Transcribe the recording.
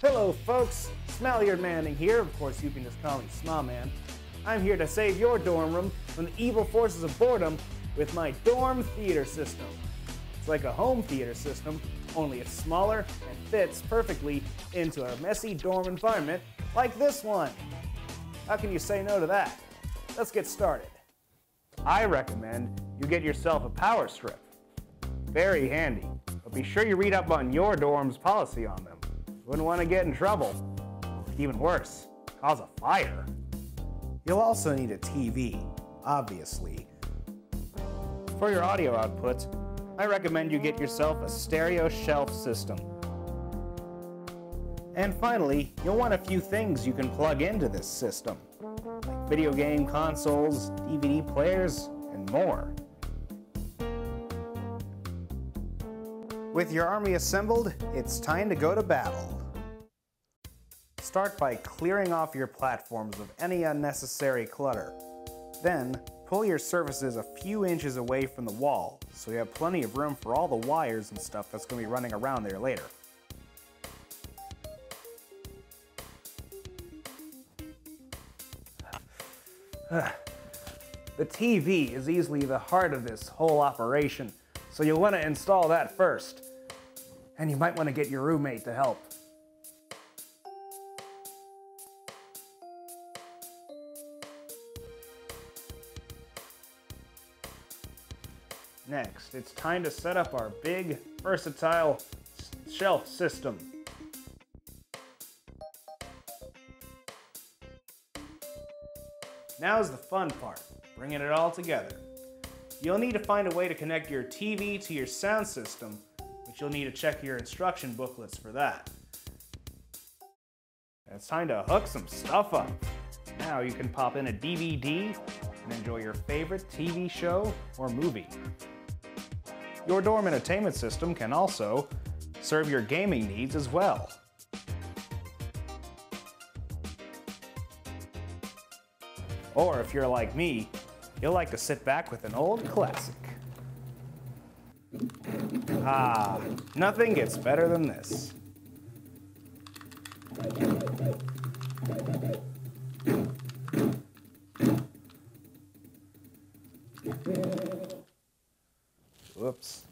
Hello, folks. Smalliard Manning here. Of course, you can just call me Small Man. I'm here to save your dorm room from the evil forces of boredom with my dorm theater system. It's like a home theater system, only it's smaller and fits perfectly into a messy dorm environment like this one. How can you say no to that? Let's get started. I recommend you get yourself a power strip. Very handy, but be sure you read up on your dorm's policy on them. Wouldn't want to get in trouble. Even worse, cause a fire. You'll also need a TV, obviously. For your audio output, I recommend you get yourself a stereo shelf system. And finally, you'll want a few things you can plug into this system, like video game consoles, DVD players, and more. With your army assembled, it's time to go to battle. Start by clearing off your platforms of any unnecessary clutter. Then, pull your surfaces a few inches away from the wall so you have plenty of room for all the wires and stuff that's going to be running around there later. The TV is easily the heart of this whole operation, so you'll want to install that first. And you might want to get your roommate to help. Next, it's time to set up our big, versatile shelf system. Now's the fun part, bringing it all together. You'll need to find a way to connect your TV to your sound system, but you'll need to check your instruction booklets for that. It's time to hook some stuff up. Now you can pop in a DVD and enjoy your favorite TV show or movie. Your dorm entertainment system can also serve your gaming needs as well. Or if you're like me, you'll like to sit back with an old classic. Ah, nothing gets better than this. Whoops.